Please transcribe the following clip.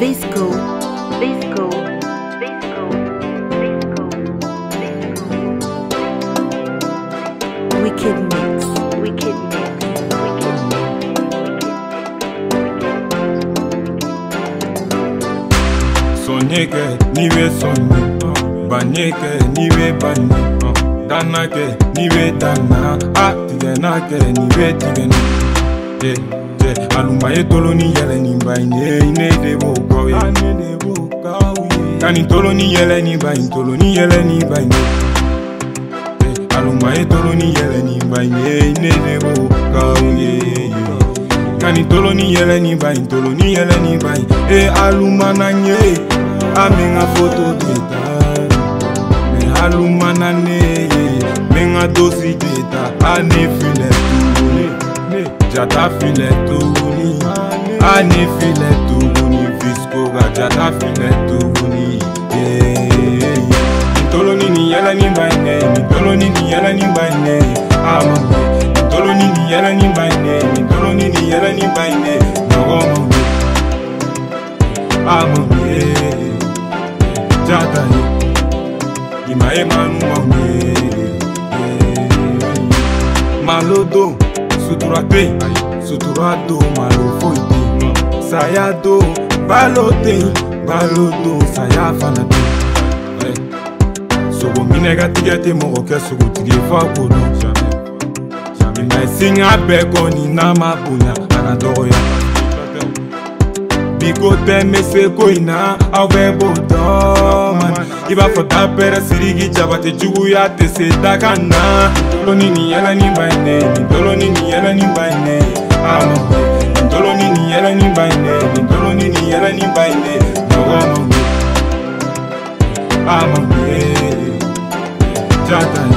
Visco, Visco, this school, this school, this school, this school. Wicked mix, wicked mix. Soneke niwe sonu, uh. banyeke niwe banye, uh. danake niwe dana, atige ah, nake niwe tigena. Yeah. ye alumba ye tolo ni yɛlɛ nin ba in ye ne de b'o kɔ ye ka nin tolo ni yɛlɛ nin ba in tolo ni yɛlɛ nin ba in ye alumba ye tolo ni yɛlɛ nin ba in ye ne de b'o kɔ ye ka nin tolo ni yɛlɛ nin ba in tolo ni yɛlɛ nin ba in e alumba na n ye ame n ka foto de ta mɛ e alumba na ne ye mɛ n ka dosi de ta a ne filɛ tuguni. rajata filẹ̀ tó ani ní. a ní filẹ̀ tó wù ní visco rajata filẹ̀ tó wù ní. yala nìyẹn lẹ́ni by name ntolóni nìyẹn lẹ́ni by name àmọ́ pé ntolóni nìyẹn lẹ́ni by name ntolóni nìyẹn lẹ́ni by name jata yìí ìmọ̀ ẹ̀ máa ń mọ̀ sutura te sutura do malofoi te saya do balo te balo do saya fana te sokominaka tiga te mokoke sokotigi efa kodon na esinga bekoni na mabunya anadoroya bikote mesekoina ave bodoman ibafota pere sirigi jabate juguya tesedakana tolonini yalani baeneni tolonini trata